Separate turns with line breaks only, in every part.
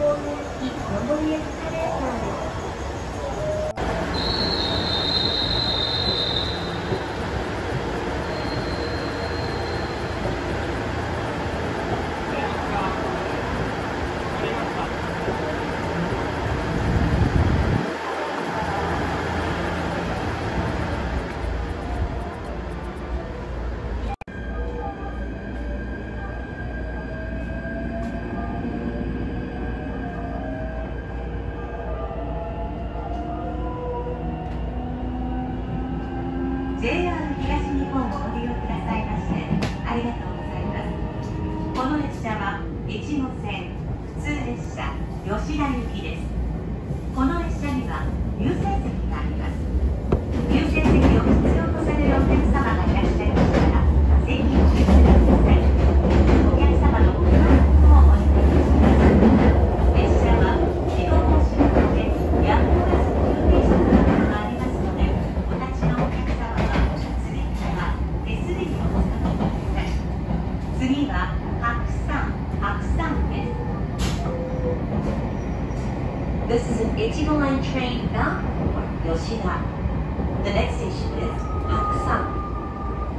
上りエスカレーターです。
JR 東日本をご利用くださいましてありがとうございます。この列車は越後線普通列車吉田行きです。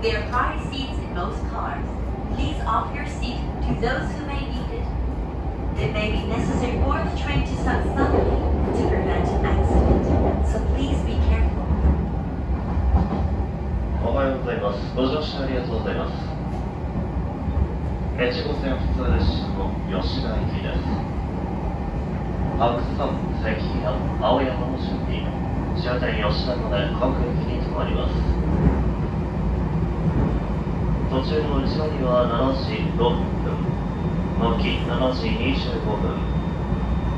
There are car seats in most cars. Please offer your seat to those who may need it. It may be necessary for the train to stop suddenly to prevent an accident, so please be careful.
おはようございます。ご乗車ありがとうございます。越後線普通列車の吉田行きです。白山関や青山の順に、終点吉田まで各駅に停まります。 途中の内間には7時6分、軒7時25分、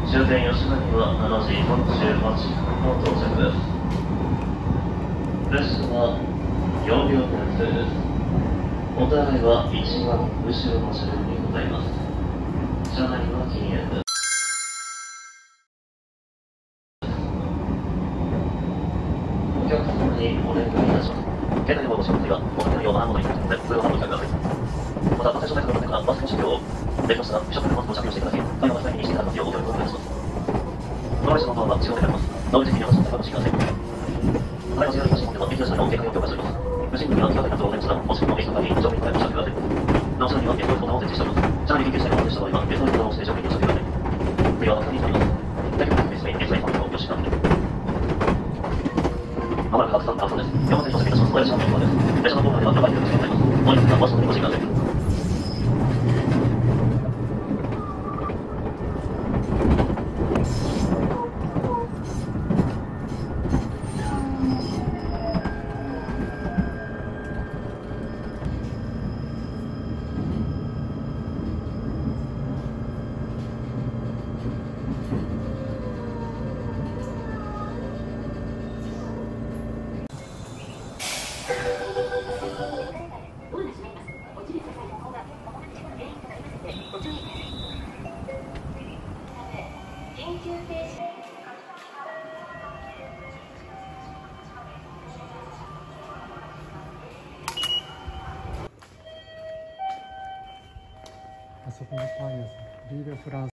終点吉田には7時38分の到着です。列車は4両編成です。お互いは一番後ろの車両にございます。車内は禁煙です。お客様にお願いいたします。携帯電話の仕事がお酒のようなものについて通話をしてください。また、感染症対策のためからマスクの着用をできましたら、ビショップのマスクを着用していただき、会話の際にしていただくようご協力お願いします。この列車のドアは使用であります。乗る時によろしくお願いします。はい、間違いなしでは、駅の車の警戒を強化しております。不審に活
あそこのパン屋さん、リールフランス。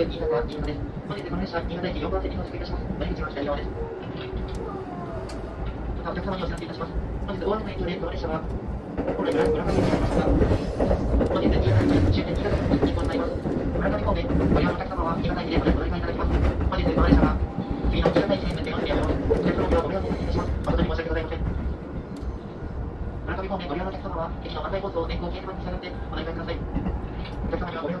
新潟新です。本日この列車、新潟駅4番線に到着いたします。乗り口は左側です。お客様にお知らせいたします。本日大雨の影響でこの列車は本来村上駅になります。が、本日新潟駅終点新潟駅に行になります。村上方面、ご利用のお客様は新潟駅でお乗り換えいただきます。本日この列車は次の新潟駅に運転をしております。お客様にはご迷惑をおかけいたします。誠に申し訳ございません。村上方面ご利用のお客様は駅の案内コースを電光掲示板に従ってお乗り換えください。お客様にはご迷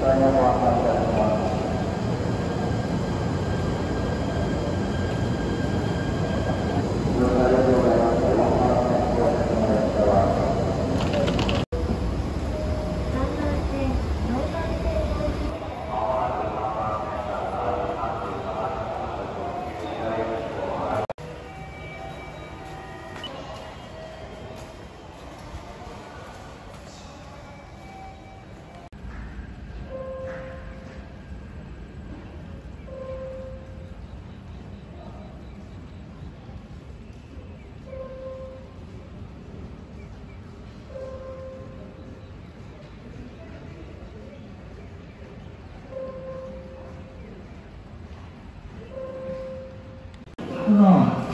Tanya.
하나.